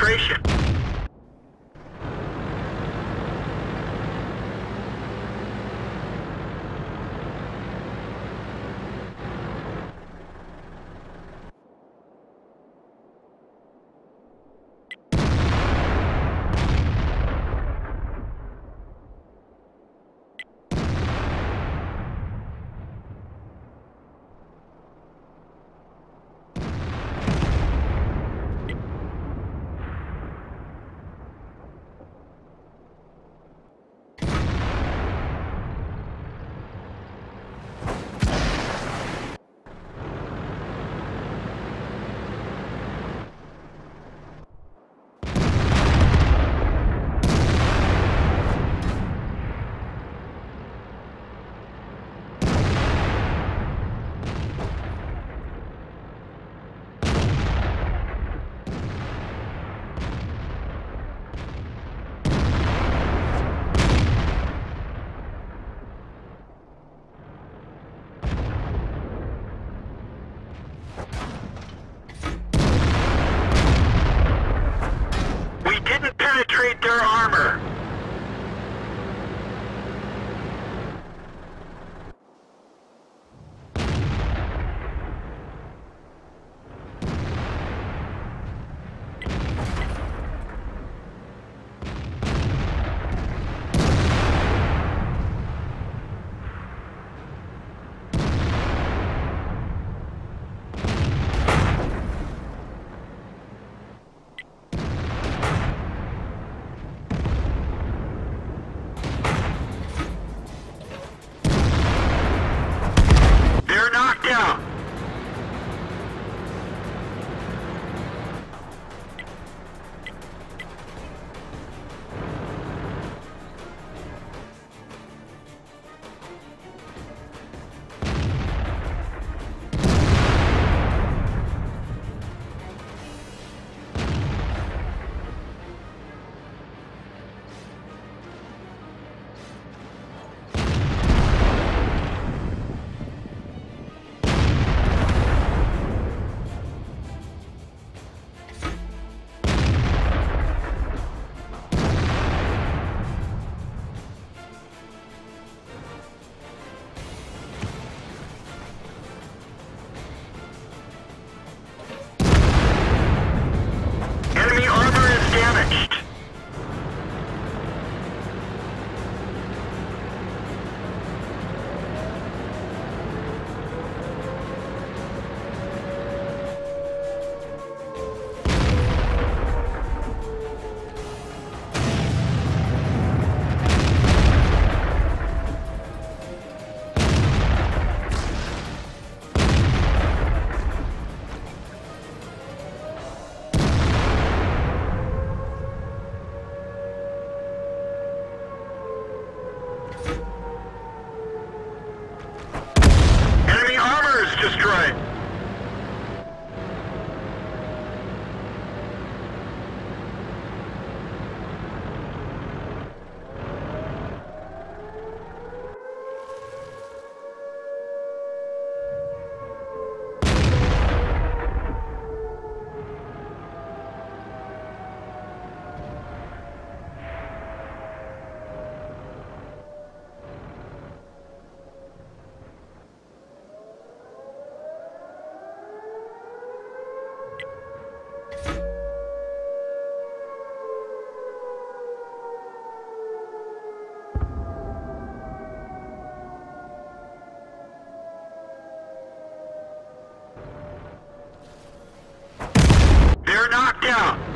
concentration. penetrate their Yeah.